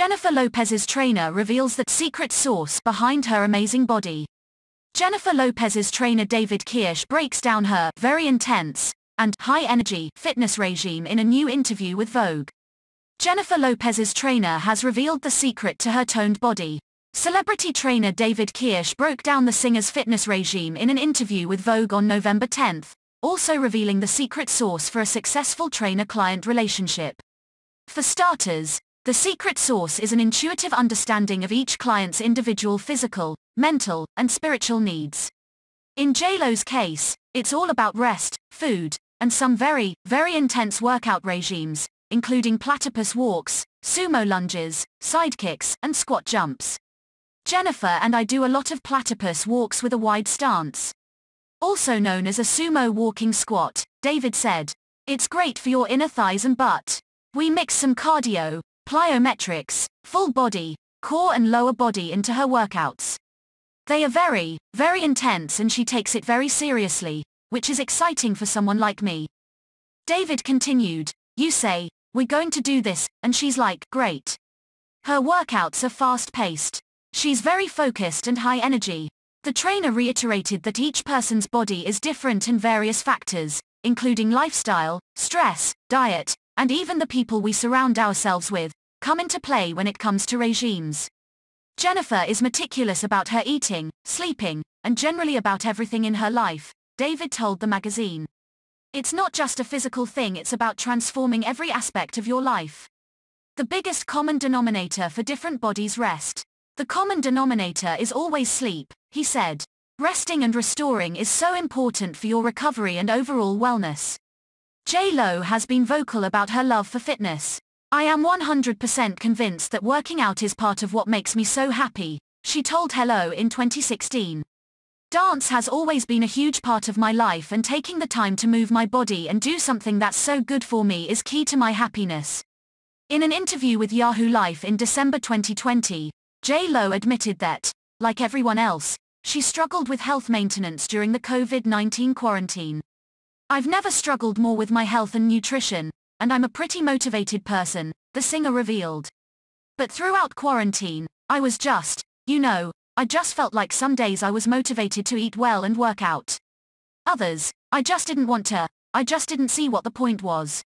Jennifer Lopez's trainer reveals the secret source behind her amazing body. Jennifer Lopez's trainer David Kirsch breaks down her very intense and high-energy fitness regime in a new interview with Vogue. Jennifer Lopez's trainer has revealed the secret to her toned body. Celebrity trainer David Kirsch broke down the singer's fitness regime in an interview with Vogue on November 10, also revealing the secret source for a successful trainer-client relationship. For starters, the secret source is an intuitive understanding of each client's individual physical, mental, and spiritual needs. In JLo's case, it's all about rest, food, and some very, very intense workout regimes, including platypus walks, sumo lunges, sidekicks, and squat jumps. Jennifer and I do a lot of platypus walks with a wide stance. Also known as a sumo walking squat, David said. It's great for your inner thighs and butt. We mix some cardio, plyometrics, full body, core and lower body into her workouts. They are very, very intense and she takes it very seriously, which is exciting for someone like me. David continued, you say, we're going to do this, and she's like, great. Her workouts are fast-paced. She's very focused and high energy. The trainer reiterated that each person's body is different in various factors, including lifestyle, stress, diet, and even the people we surround ourselves with, come into play when it comes to regimes. Jennifer is meticulous about her eating, sleeping, and generally about everything in her life, David told the magazine. It's not just a physical thing it's about transforming every aspect of your life. The biggest common denominator for different bodies rest. The common denominator is always sleep, he said. Resting and restoring is so important for your recovery and overall wellness. J-Lo has been vocal about her love for fitness. I am 100% convinced that working out is part of what makes me so happy, she told Hello in 2016. Dance has always been a huge part of my life and taking the time to move my body and do something that's so good for me is key to my happiness. In an interview with Yahoo Life in December 2020, J-Lo admitted that, like everyone else, she struggled with health maintenance during the COVID-19 quarantine. I've never struggled more with my health and nutrition, and I'm a pretty motivated person, the singer revealed. But throughout quarantine, I was just, you know, I just felt like some days I was motivated to eat well and work out. Others, I just didn't want to, I just didn't see what the point was.